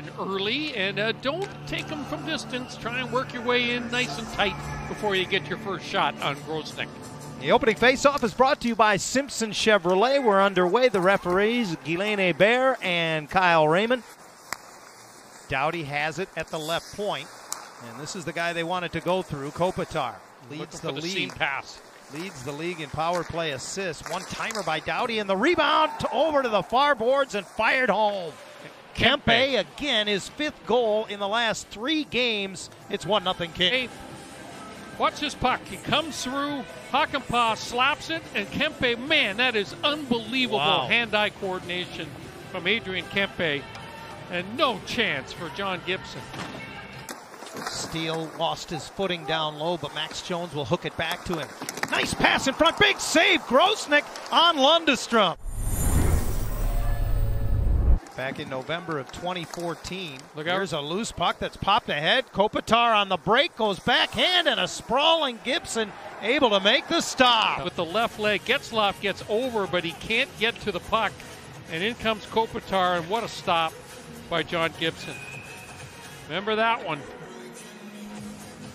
possession early and uh, don't take them from distance. Try and work your way in nice and tight before you get your first shot on Grosenick. The opening faceoff is brought to you by Simpson Chevrolet. We're underway. The referees, Ghislain Hébert and Kyle Rehman. Doughty has it at the left point, and this is the guy they wanted to go through. Kopitar leads the, the league. pass. Leads the league in power play assists. One timer by Doughty, and the rebound to over to the far boards and fired home. Kempe, Kempe again his fifth goal in the last three games. It's one nothing King. Hey, watch this puck. He comes through. Hakanpää slaps it, and Kempe, man, that is unbelievable wow. hand-eye coordination from Adrian Kempe, and no chance for John Gibson. Steele lost his footing down low, but Max Jones will hook it back to him. Nice pass in front. Big save. Grosenick on Lundestrom. Back in November of 2014, Look here's a loose puck that's popped ahead. Kopitar on the break goes backhand, and a sprawling Gibson able to make the stop. With the left leg, Getzlaf gets over, but he can't get to the puck. And in comes Kopitar, and what a stop by John Gibson. Remember that one.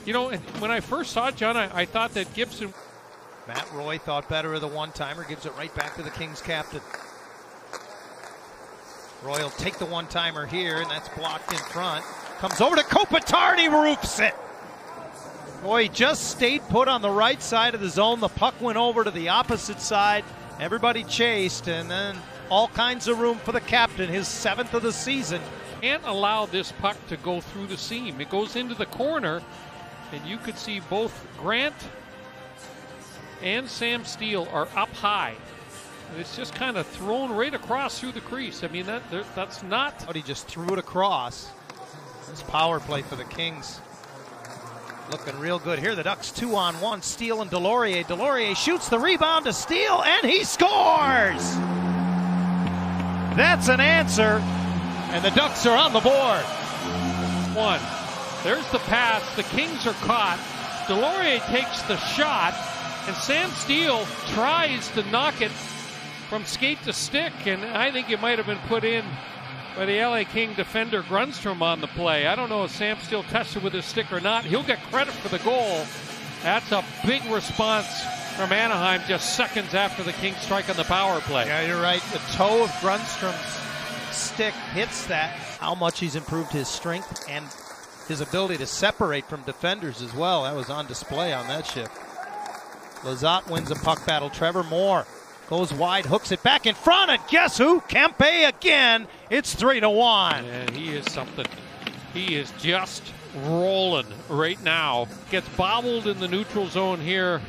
You know, when I first saw John, I, I thought that Gibson. Matt Roy thought better of the one timer, gives it right back to the Kings captain. Roy will take the one timer here, and that's blocked in front. Comes over to Kopitar, and he roofs it. Boy, he just stayed put on the right side of the zone. The puck went over to the opposite side. Everybody chased, and then all kinds of room for the captain, his seventh of the season. Can't allow this puck to go through the seam. It goes into the corner, and you could see both Grant and Sam Steele are up high. It's just kind of thrown right across through the crease. I mean, that that's not. But he just threw it across. It's power play for the Kings. Looking real good here. The Ducks two on one. Steele and Deslauriers. Deslauriers shoots the rebound to Steele, and he scores! That's an answer, and the Ducks are on the board. One. There's the pass. The Kings are caught. Deslauriers takes the shot, and Sam Steele tries to knock it from skate to stick, and I think it might have been put in by the LA King defender Grundstrom on the play. I don't know if Sam Steele tested with his stick or not. He'll get credit for the goal. That's a big response from Anaheim just seconds after the Kings strike on the power play. Yeah, you're right. The toe of Grundstrom's stick hits that. How much he's improved his strength and his ability to separate from defenders as well. That was on display on that shift. Lizotte wins a puck battle. Trevor Moore Goes wide, hooks it back in front, and guess who? Kempe again. It's three to one. And he is something. He is just rolling right now. Gets bobbled in the neutral zone here.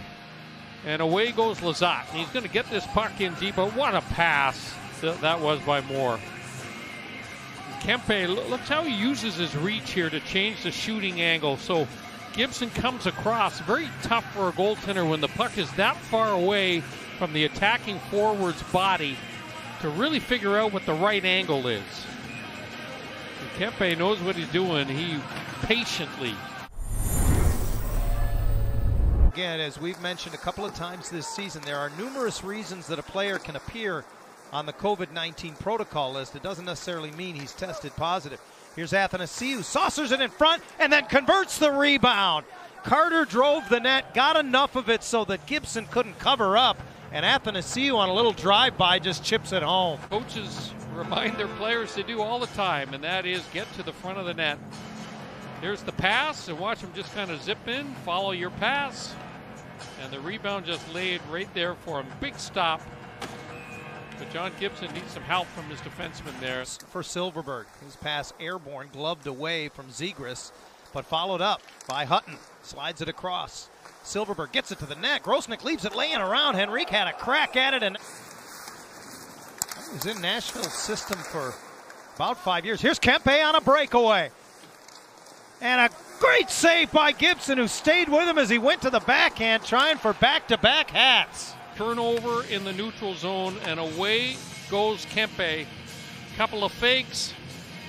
And away goes Lizotte. He's going to get this puck in deep, but what a pass that was by Moore. Kempe, looks how he uses his reach here to change the shooting angle. So Gibson comes across. Very tough for a goaltender when the puck is that far away from the attacking forward's body to really figure out what the right angle is. And Kempe knows what he's doing. He patiently. Again, as we've mentioned a couple of times this season, there are numerous reasons that a player can appear on the COVID 19 protocol list. It doesn't necessarily mean he's tested positive. Here's Athanasiou, saucers it in front, and then converts the rebound. Carter drove the net, got enough of it so that Gibson couldn't cover up, and Athanasiou on a little drive-by just chips it home. Coaches remind their players to do all the time, and that is get to the front of the net. Here's the pass, and watch them just kind of zip in, follow your pass, and the rebound just laid right there for him. Big stop. But John Gibson needs some help from his defenseman there. For Silfverberg, his pass airborne, gloved away from Zegras, but followed up by Hutton. Slides it across. Silfverberg gets it to the net. Grosenick leaves it laying around. Henrique had a crack at it and was in Nashville's system for about five years. Here's Kempe on a breakaway. And a great save by Gibson, who stayed with him as he went to the backhand, trying for back to back hats. Turnover in the neutral zone, and away goes Kempe. Couple of fakes.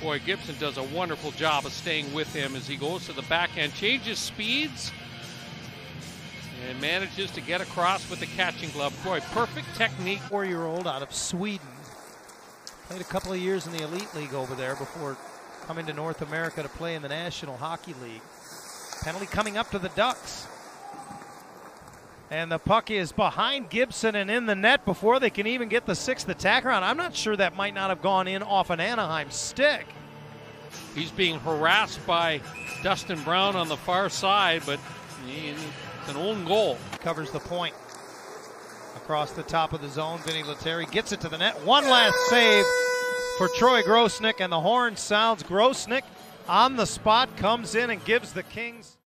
Boy, Gibson does a wonderful job of staying with him as he goes to the backhand, changes speeds and manages to get across with the catching glove. Boy, perfect technique. Four-year-old out of Sweden. Played a couple of years in the Elite League over there before coming to North America to play in the National Hockey League. Penalty coming up to the Ducks. And the puck is behind Gibson and in the net before they can even get the sixth attacker on. I'm not sure that might not have gone in off an Anaheim stick. He's being harassed by Dustin Brown on the far side, but it's an own goal. Covers the point. Across the top of the zone, Vinny Lettieri gets it to the net. One last save for Troy Grosenick, and the horn sounds. Grosenick on the spot comes in and gives the Kings.